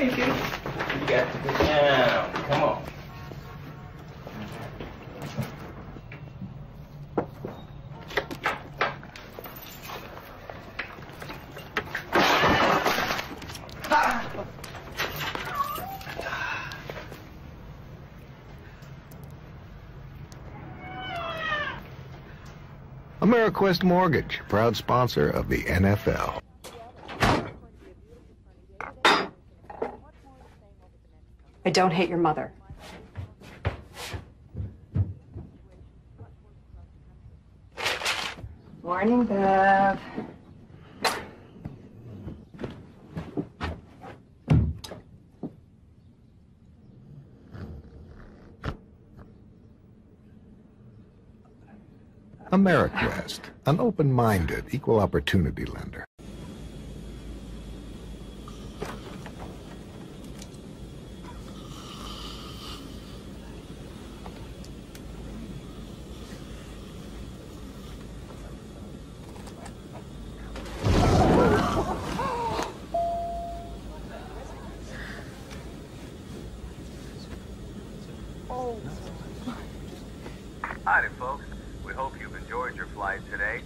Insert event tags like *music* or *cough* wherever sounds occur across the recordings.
make it. You got to go down. Come on. AmeriQuest Mortgage, proud sponsor of the NFL. I don't hate your mother. Morning, Bev. AmeriQuest, an open-minded, equal opportunity lender. Hi there, folks. We hope you've enjoyed your flight today.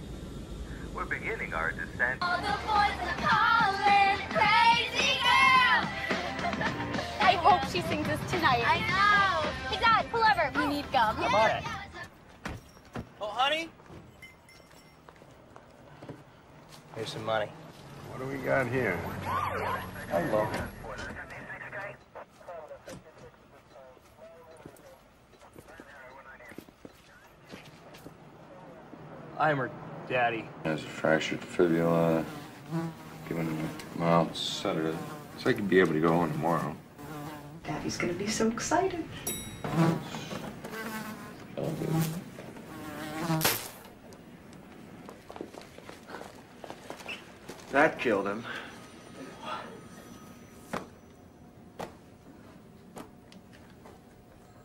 We're beginning our descent. All the boys are calling crazy girl. *laughs* I hope she sings this tonight. I know. Hey, Dad, pull over. We need gum. Come on. Oh, honey. Here's some money. What do we got here? Hello. I'm her daddy. Has a fractured fibula. Given him a mild sedative. So he could be able to go home tomorrow. Daddy's gonna be so excited. That killed him.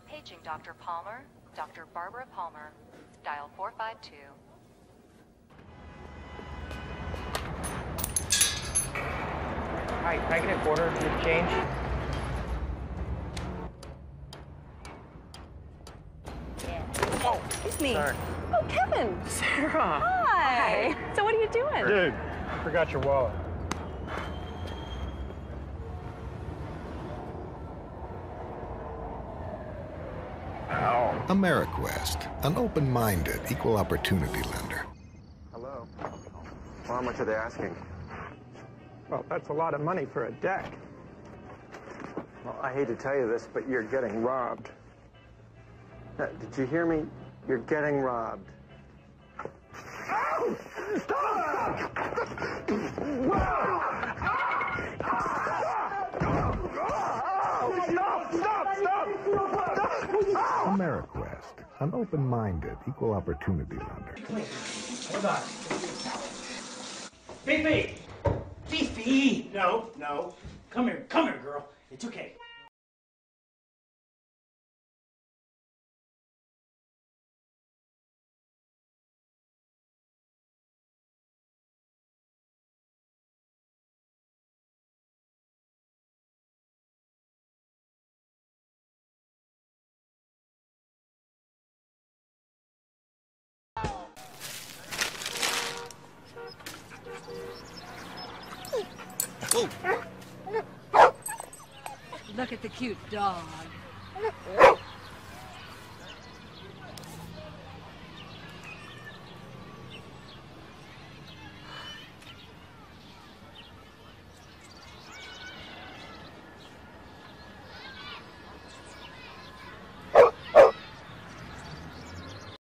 Paging Dr. Palmer, Dr. Barbara Palmer, dial 452. Hi, can I get a quarter with change? Oh, excuse me. Sorry. Oh, Kevin. Sarah. Hi. So what are you doing? Dude, I forgot your wallet. AmeriQuest, an open-minded, equal opportunity lender. Hello. Well, how much are they asking? Well, that's a lot of money for a deck. Well, I hate to tell you this, but you're getting robbed. Uh, did you hear me? You're getting robbed. Ow! Stop! Stop! Stop! Stop! AmeriQuest, an open-minded, equal opportunity lender. Hold on. Fifi! Fifi! No, no. Come here, come here, girl. It's okay. Look at the cute dog.